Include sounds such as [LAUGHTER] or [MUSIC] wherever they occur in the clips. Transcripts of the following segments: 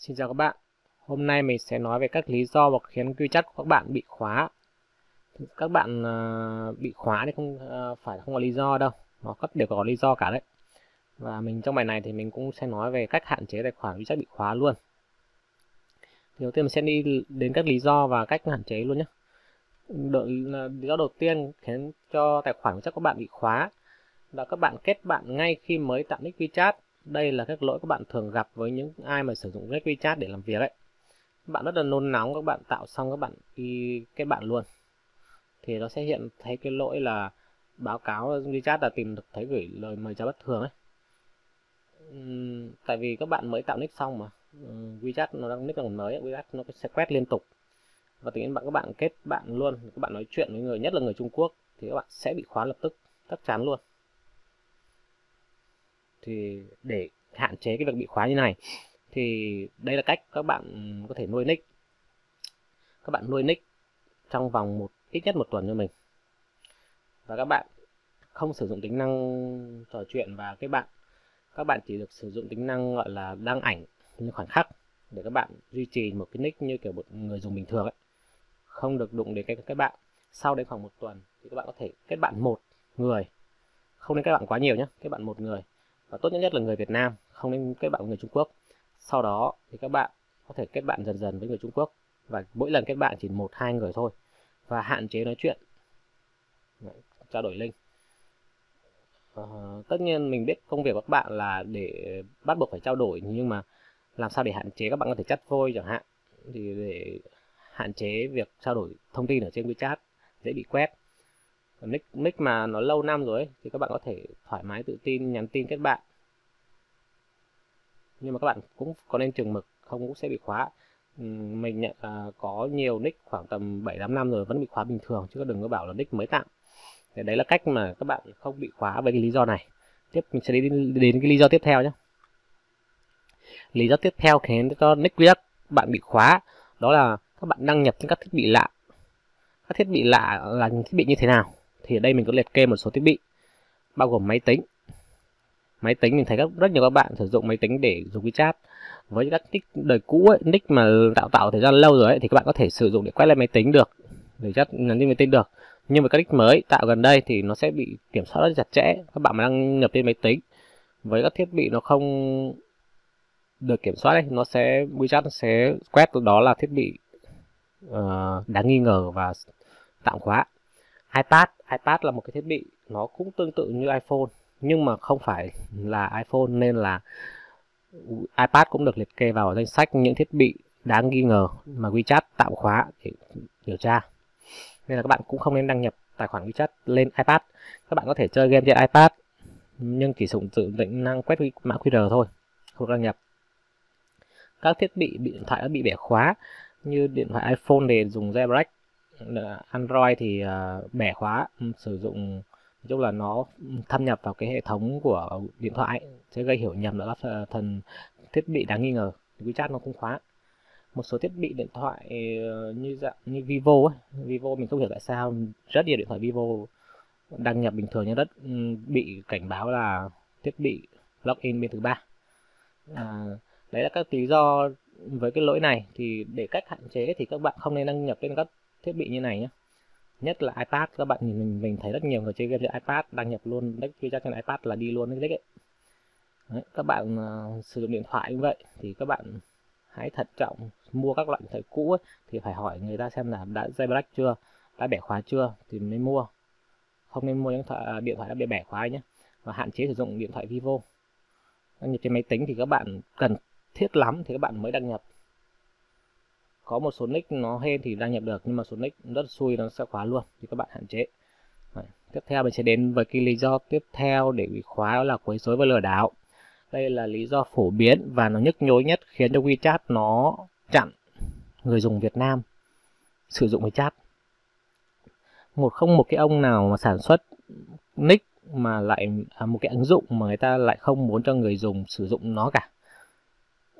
Xin chào các bạn. Hôm nay mình sẽ nói về các lý do mà khiến WeChat của các bạn bị khóa. Các bạn uh, bị khóa thì không uh, phải không có lý do đâu, nó có đều có lý do cả đấy. Và mình trong bài này thì mình cũng sẽ nói về cách hạn chế tài khoản WeChat bị khóa luôn. Thì đầu tiên mình sẽ đi đến các lý do và cách hạn chế luôn nhé. Đợi, lý do đầu tiên khiến cho tài khoản WeChat của các bạn bị khóa là các bạn kết bạn ngay khi mới tạo nick WeChat đây là các lỗi các bạn thường gặp với những ai mà sử dụng WeChat để làm việc ấy. Các bạn rất là nôn nóng các bạn tạo xong các bạn đi kết bạn luôn. Thì nó sẽ hiện thấy cái lỗi là báo cáo WeChat là tìm được thấy gửi lời mời chào bất thường ấy. Uhm, tại vì các bạn mới tạo nick xong mà. Uhm, WeChat nó đang nick còn mới WeChat nó sẽ quét liên tục. Và tự nhiên bạn các bạn kết bạn luôn các bạn nói chuyện với người nhất là người Trung Quốc thì các bạn sẽ bị khóa lập tức chắc chắn luôn thì để hạn chế cái việc bị khóa như này, thì đây là cách các bạn có thể nuôi nick. Các bạn nuôi nick trong vòng một, ít nhất một tuần cho mình. Và các bạn không sử dụng tính năng trò chuyện và kết bạn. Các bạn chỉ được sử dụng tính năng gọi là đăng ảnh như khoảnh khắc để các bạn duy trì một cái nick như kiểu một người dùng bình thường ấy. Không được đụng đến cái các bạn. Sau đến khoảng một tuần thì các bạn có thể kết bạn một người. Không nên các bạn quá nhiều nhé kết bạn một người và tốt nhất nhất là người Việt Nam không nên kết bạn với người Trung Quốc. Sau đó thì các bạn có thể kết bạn dần dần với người Trung Quốc. Và mỗi lần kết bạn chỉ một hai người thôi. Và hạn chế nói chuyện. Đấy, trao đổi link. À, tất nhiên mình biết công việc của các bạn là để bắt buộc phải trao đổi nhưng mà làm sao để hạn chế các bạn có thể chat phôi chẳng hạn. Thì để hạn chế việc trao đổi thông tin ở trên WeChat dễ bị quét nick nick mà nó lâu năm rồi ấy, thì các bạn có thể thoải mái tự tin nhắn tin kết bạn. Nhưng mà các bạn cũng có nên chừng mực không cũng sẽ bị khóa. Mình nhận là có nhiều nick khoảng tầm 7 8 năm rồi vẫn bị khóa bình thường chứ đừng có bảo là nick mới tạo thì đấy là cách mà các bạn không bị khóa với cái lý do này. Tiếp mình sẽ đến đến cái lý do tiếp theo nhé lý do tiếp theo khiến cho nick các bạn bị khóa đó là các bạn đăng nhập trên các thiết bị lạ. Các thiết bị lạ là thiết bị như thế nào? Thì ở đây mình có liệt kê một số thiết bị bao gồm máy tính. Máy tính mình thấy rất, rất nhiều các bạn sử dụng máy tính để dùng WeChat. Với các nick đời cũ ấy, nick mà tạo tạo thời gian lâu rồi ấy, thì các bạn có thể sử dụng để quét lên máy tính được để chat nhắn tin máy tính được. Nhưng mà các nick mới tạo gần đây thì nó sẽ bị kiểm soát rất chặt chẽ. Các bạn mà đang nhập trên máy tính với các thiết bị nó không được kiểm soát ấy, nó sẽ WeChat nó sẽ quét đó là thiết bị uh, đáng nghi ngờ và tạm khóa iPad. iPad là một cái thiết bị, nó cũng tương tự như iPhone, nhưng mà không phải là iPhone nên là iPad cũng được liệt kê vào danh sách những thiết bị đáng nghi ngờ mà WeChat tạo khóa để điều tra. Nên là các bạn cũng không nên đăng nhập tài khoản WeChat lên iPad. Các bạn có thể chơi game trên iPad, nhưng chỉ sử dụng tính năng quét mã QR thôi, không đăng nhập. Các thiết bị điện thoại đã bị bẻ khóa, như điện thoại iPhone để dùng jailbreak Android thì uh, bẻ khóa ừ, sử dụng nói chung là nó thâm nhập vào cái hệ thống của điện thoại sẽ gây hiểu nhầm là thần thiết bị đáng nghi ngờ WeChat nó không khóa một số thiết bị điện thoại ờ, như dạng như Vivo ấy. Vivo mình không hiểu tại sao rất nhiều điện thoại Vivo đăng nhập bình thường nhưng rất ừ, bị cảnh báo là thiết bị login bên thứ ba à, đấy là các lý do với cái lỗi này thì để cách hạn chế thì các bạn không nên đăng nhập lên các thiết bị như này nhé nhất là iPad các bạn nhìn mình mình thấy rất nhiều người chơi game trên iPad đăng nhập luôn deck WeChat trên iPad là đi luôn đấy, đấy. Đấy, các bạn uh, sử dụng điện thoại như vậy thì các bạn hãy thận trọng mua các loại điện thoại cũ ấy, thì phải hỏi người ta xem là đã dây black chưa đã bẻ khóa chưa thì mới mua. Không nên mua những thoại, à, điện thoại đã bị bẻ khóa nhé và hạn chế sử dụng điện thoại Vivo. Đăng nhập trên máy tính thì các bạn cần thiết lắm thì các bạn mới đăng nhập có một số nick nó hên thì đăng nhập được nhưng mà số nick rất xui nó sẽ khóa luôn thì các bạn hạn chế. Đấy. tiếp theo mình sẽ đến với cái lý do tiếp theo để bị khóa đó là quấy rối và lừa đảo. Đây là lý do phổ biến và nó nhức nhối nhất khiến cho WeChat nó chặn người dùng Việt Nam sử dụng WeChat một không một cái ông nào mà sản xuất nick mà lại à, một cái ứng dụng mà người ta lại không muốn cho người dùng sử dụng nó cả.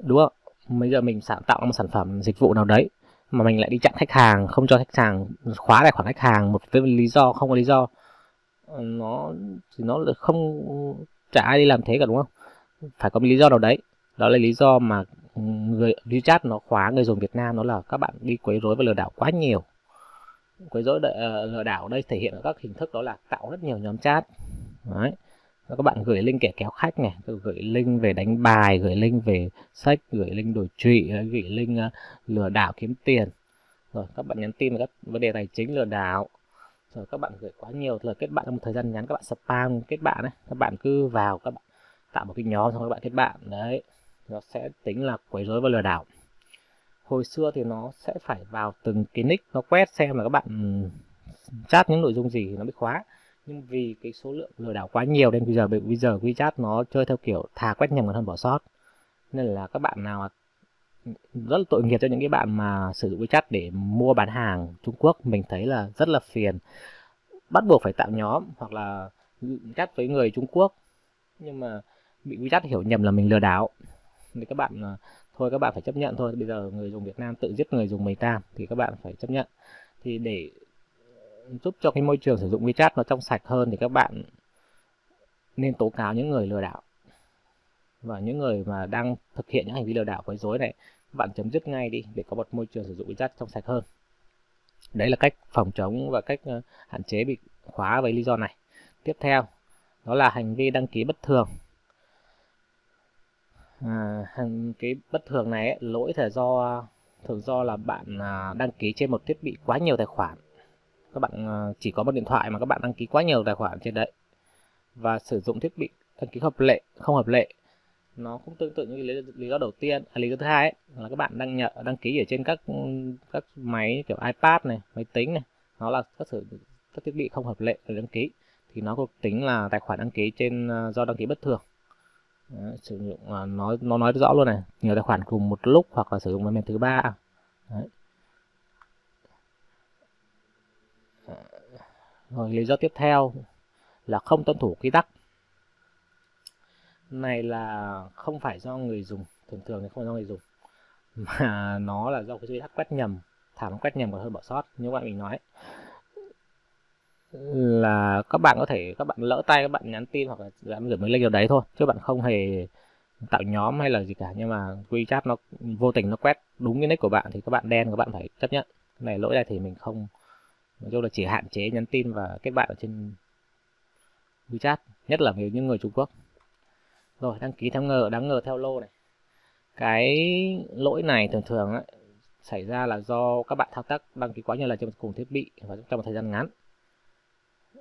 Đúng không? Bây giờ mình sản tạo một sản phẩm dịch vụ nào đấy mà mình lại đi chặn khách hàng không cho khách hàng khóa tài khoản khách hàng một với lý do không có lý do nó thì nó không chả ai đi làm thế cả đúng không? Phải có một lý do nào đấy. Đó là lý do mà người WeChat nó khóa người dùng Việt Nam đó là các bạn đi quấy rối và lừa đảo quá nhiều. Quấy rối uh, lừa đảo đây thể hiện ở các hình thức đó là tạo rất nhiều nhóm chat. Đấy các bạn gửi link kẻ kéo khách này gửi link về đánh bài gửi link về sách gửi link đổi trụy gửi link ờ, lừa đảo kiếm tiền. Rồi các bạn nhắn tin về các vấn đề tài chính lừa đảo. Rồi các bạn gửi quá nhiều lời kết bạn trong một thời gian ngắn các bạn spam kết bạn đấy, các bạn cứ vào các bạn tạo một cái nhóm xong các bạn kết bạn. Đấy nó sẽ tính là quấy rối và lừa đảo. Hồi xưa thì nó sẽ phải vào từng cái nick nó quét xem là các bạn chat những nội dung gì thì nó bị khóa nhưng vì cái số lượng lừa đảo quá nhiều nên bây giờ bây giờ WeChat nó chơi theo kiểu thà quét nhầm còn hơn bỏ sót. Nên là các bạn nào rất là tội nghiệp cho những cái bạn mà sử dụng WeChat để mua bán hàng Trung Quốc, mình thấy là rất là phiền. Bắt buộc phải tạo nhóm hoặc là chat với người Trung Quốc. Nhưng mà bị WeChat hiểu nhầm là mình lừa đảo. Thì các bạn, thôi các bạn phải chấp nhận thôi. Bây giờ người dùng Việt Nam tự giết người dùng mình ta thì các bạn phải chấp nhận. Thì để giúp cho cái môi trường sử dụng WeChat nó trong sạch hơn thì các bạn nên tố cáo những người lừa đảo. Và những người mà đang thực hiện những hành vi lừa đảo quấy rối này các bạn chấm dứt ngay đi để có một môi trường sử dụng WeChat trong sạch hơn. Đấy là cách phòng chống và cách ờ, hạn chế bị khóa với lý do này. Tiếp theo đó là hành vi đăng ký bất thường. À, hành cái bất thường này ấy, lỗi thể do thường do là bạn à, đăng ký trên một thiết bị quá nhiều tài khoản các bạn ờ, chỉ có một điện thoại mà các bạn đăng ký quá nhiều tài khoản trên đấy. Và sử dụng thiết bị đăng ký hợp lệ không hợp lệ. Nó cũng tương tự như lý, lý do đầu tiên à, lý do thứ hai ấy, là các bạn đăng nhận đăng ký ở trên các các máy kiểu iPad này máy tính này. Nó là các sử các thiết bị không hợp lệ để đăng ký. Thì nó có tính là tài khoản đăng ký trên ờ, do đăng ký bất thường. Đấy, sử dụng ờ, nó nó nói rõ luôn này. Nhiều tài khoản cùng một lúc hoặc là sử dụng phần mềm thứ ba. Đấy. Rồi lý do tiếp theo là không tuân thủ quy tắc. Này là không phải do người dùng, thường thường thì không phải do người dùng, [LAUGHS] mà nó là do cái quy tắc quét nhầm thả nó quét nhầm còn hơn bỏ sót, như bạn mình nói. Là các bạn có thể, các bạn lỡ tay, các bạn nhắn tin hoặc là dám gửi mấy link vào đấy thôi, chứ bạn không hề tạo nhóm hay là gì cả, nhưng mà WeChat nó, vô tình nó quét đúng cái nick của bạn thì các bạn đen các bạn phải chấp nhận. Cái này lỗi này thì mình không nói chung là chỉ hạn chế nhắn tin và kết bạn ở trên WeChat nhất là với những người Trung Quốc. Rồi đăng ký theo ngờ đáng ngờ theo lô này. Cái lỗi này thường thường ấy, xảy ra là do các bạn thao tác đăng ký quá nhiều lần trên cùng thiết bị và trong một thời gian ngắn.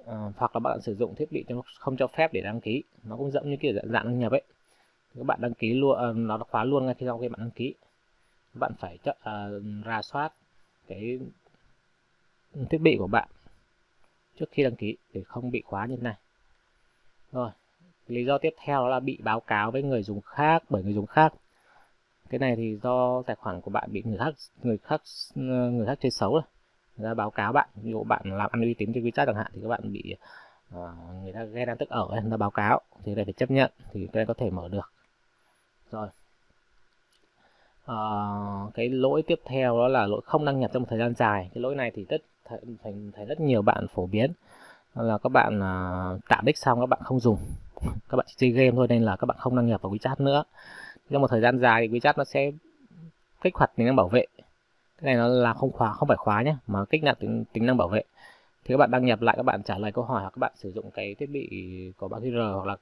À, hoặc là bạn sử dụng thiết bị không cho phép để đăng ký. Nó cũng giống như kiểu dạng, dạng đăng nhập ấy. Các bạn đăng ký luôn ờ, nó khóa luôn ngay khi sau khi bạn đăng ký. Các bạn phải uh, ờ, ra soát cái thiết bị của bạn trước khi đăng ký để không bị khóa như thế này. Rồi lý do tiếp theo đó là bị báo cáo với người dùng khác bởi người dùng khác. Cái này thì do tài khoản của bạn bị người khác người khác người khác chơi xấu rồi. Người ta báo cáo bạn ví dụ bạn làm ăn uy tín trên WeChat chẳng hạn thì các bạn bị uh, người ta ghen ăn tức ở người ta báo cáo thì này phải chấp nhận thì cái này có thể mở được. Rồi uh, cái lỗi tiếp theo đó là lỗi không đăng nhập trong một thời gian dài. Cái lỗi này thì rất thành thấy rất nhiều bạn phổ biến. Là các bạn à, uh, tạo đích xong các bạn không dùng. Các bạn chỉ chơi game thôi nên là các bạn không đăng nhập vào WeChat nữa. Trong một thời gian dài thì WeChat nó sẽ kích hoạt tính năng bảo vệ. Cái này nó là không khóa không phải khóa nhé mà kích hoạt tính, tính năng bảo vệ. Thì các bạn đăng nhập lại các bạn trả lời câu hỏi hoặc các bạn sử dụng cái thiết bị có mã QR hoặc là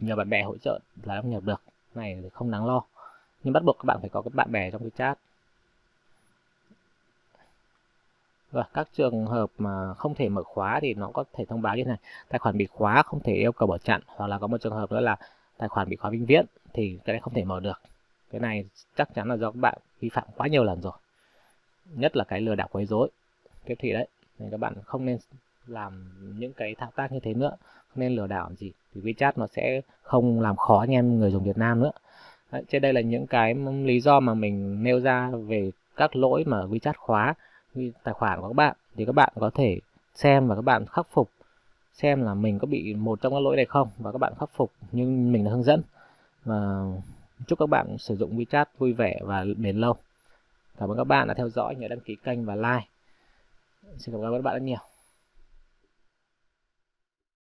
nhờ bạn bè hỗ trợ là đăng nhập được. Này thì không đáng lo nhưng bắt buộc các bạn phải có các bạn bè trong cái chat. Và các trường hợp mà không thể mở khóa thì nó có thể thông báo như thế này. Tài khoản bị khóa không thể yêu cầu bỏ chặn, hoặc là có một trường hợp nữa là tài khoản bị khóa vĩnh viễn thì cái này không thể mở được. Cái này chắc chắn là do các bạn vi phạm quá nhiều lần rồi. Nhất là cái lừa đảo quấy rối. Tiếp thị đấy, nên các bạn không nên làm những cái thao tác như thế nữa. Không nên lừa đảo gì. Thì WeChat nó sẽ không làm khó anh em người dùng Việt Nam nữa đấy, trên đây là những cái lý do mà mình nêu ra về các lỗi mà WeChat khóa tài khoản của các bạn. Thì các bạn có thể xem và các bạn khắc phục xem là mình có bị một trong các lỗi này không và các bạn khắc phục nhưng mình là hướng dẫn. Và chúc các bạn sử dụng WeChat vui vẻ và bền lâu. Cảm ơn các bạn đã theo dõi nhớ đăng ký kênh và like. Xin cảm ơn các bạn rất nhiều.